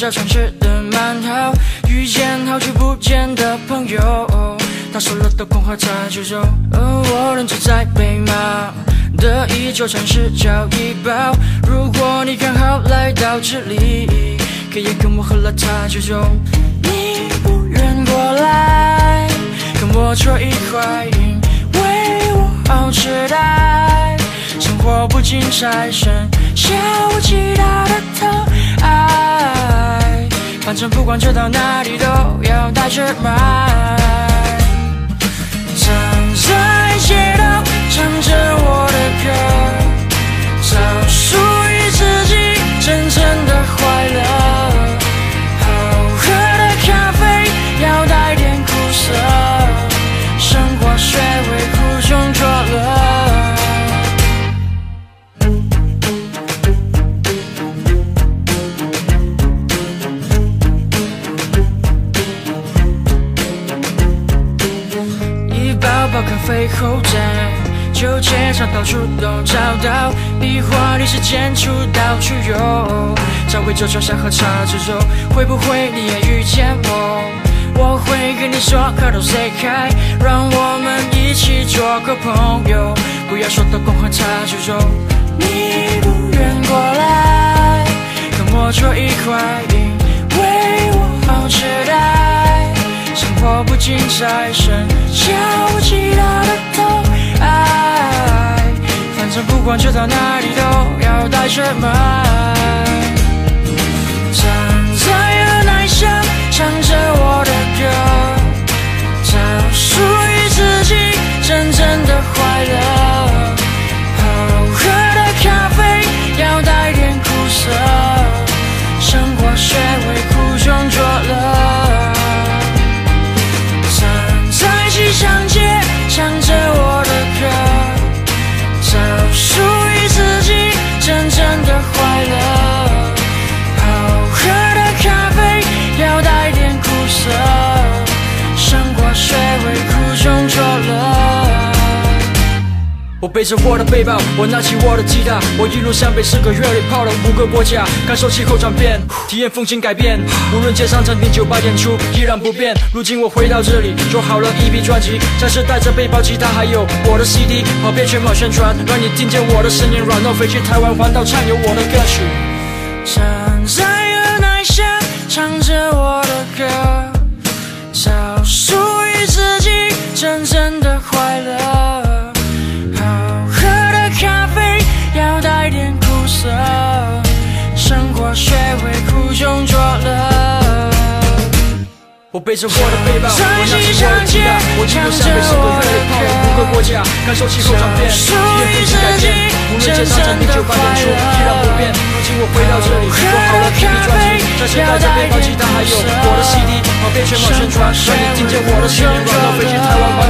条城市的漫号，遇见好久不见的朋友。他说了的空话他就走。我人住在北马的一座城市叫怡保。如果你刚好来到这里，可以跟我喝了他就走。你不愿过来跟我坐一块，因为我好期待。生活不仅在剩下我极大的疼爱，反正不管走到哪里都要带着麦，站，就街上到处都找到。比华丽是间出到处有，找回这桌想喝茶之中，会不会你也遇见我？我会跟你说喝都 say hi，让我们一起做个朋友。不要说的空话茶就走，你不愿过来跟我坐一块，因为我好期待。生活不仅在剩下我管去到哪里都要带什么。背着我的背包，我拿起我的吉他，我一路向北，四个月里跑了五个国家，感受气候转变，体验风景改变。无论街上餐厅、酒吧演出，依然不变。如今我回到这里，做好了一批专辑，像是带着背包吉他，还有我的 CD，跑遍全网宣传，让你听见我的声音。软到飞去台湾环岛，畅游我的歌曲。站在河南巷，唱着我的歌，我背着我的背包，我拿起我的吉他，我一路向北，十个月里跑了五个国家，感受气候转变，体验风景改变。无论街上餐厅、酒吧演出，依然不变。如今我回到这里，做好了一批专辑，暂时带着背包吉他，还有我的 CD，跑遍全网宣传，让你听见我的声音。软到北京台湾环岛，畅